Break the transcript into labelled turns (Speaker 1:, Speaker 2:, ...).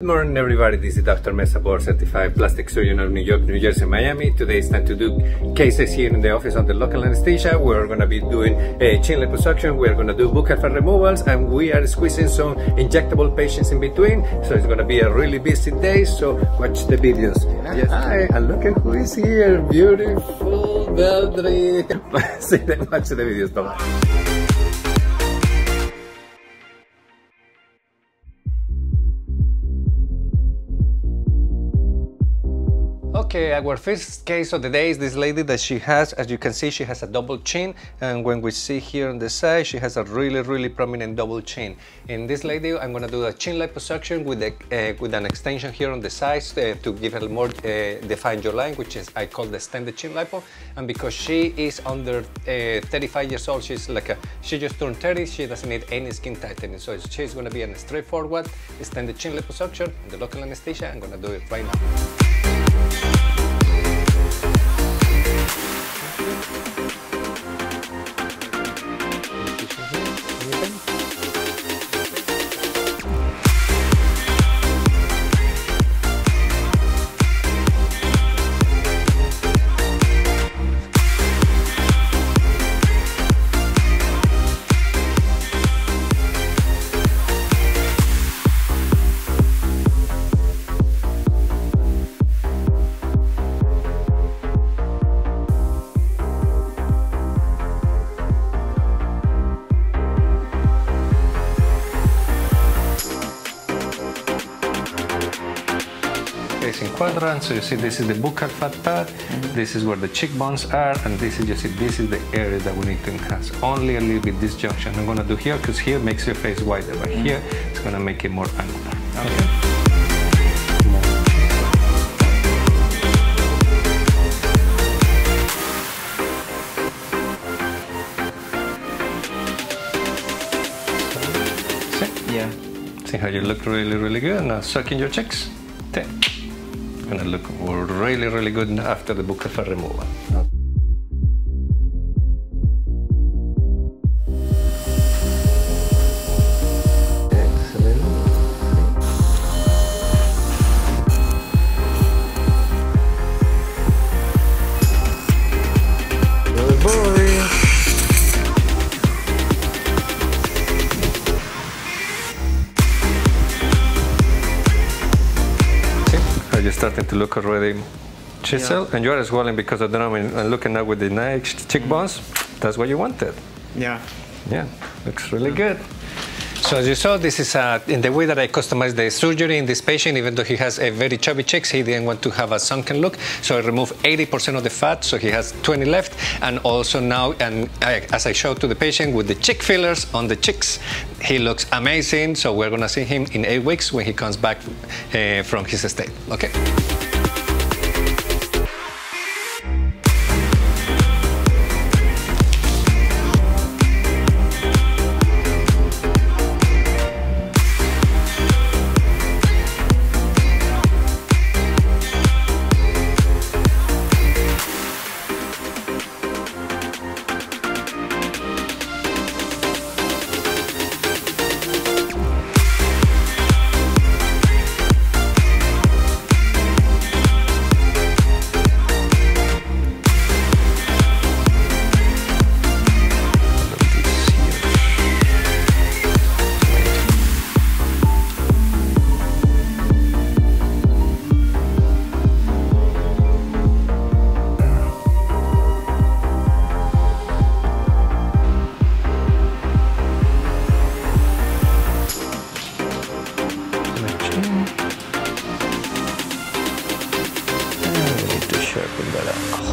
Speaker 1: Good morning everybody, this is Dr. Mesa board certified plastic surgeon of New York, New Jersey, Miami. Today it's time to do cases here in the office on the local anesthesia. We're going to be doing a chin liposuction, we're going to do buccal fat removals and we are squeezing some injectable patients in between. So it's going to be a really busy day, so watch the videos. Yes, hi, and look at who is here, beautiful them, watch the videos, bye-bye. Okay, our first case of the day is this lady that she has, as you can see, she has a double chin. And when we see here on the side, she has a really, really prominent double chin. In this lady, I'm gonna do a chin liposuction with, a, uh, with an extension here on the sides uh, to give her more uh, defined jawline, which is I call the extended chin lipo. And because she is under uh, 35 years old, she's like a, she just turned 30, she doesn't need any skin tightening. So she's gonna be a straightforward extended chin liposuction, the local anesthesia. I'm gonna do it right now. Facing quadrant. So you see this is the buccal fat pad, mm -hmm. this is where the cheekbones are, and this is, you see, this is the area that we need to enhance. Only a little bit this junction. I'm gonna do here, because here makes your face wider, but mm -hmm. here it's gonna make it more angular. Okay.
Speaker 2: Yeah.
Speaker 1: See how you look really, really good. Now suck in your cheeks. Take gonna look really, really good after the buccal fat removal. Starting to look already chisel yeah. and you are swelling because of the numb and looking at with the nice cheekbones that's what you wanted
Speaker 2: yeah
Speaker 1: yeah looks really yeah. good so as you saw, this is uh, in the way that I customized the surgery in this patient, even though he has a very chubby cheeks, he didn't want to have a sunken look. So I removed 80% of the fat, so he has 20 left. And also now, and I, as I showed to the patient with the cheek fillers on the cheeks, he looks amazing. So we're gonna see him in eight weeks when he comes back uh, from his state, okay? 也不得了。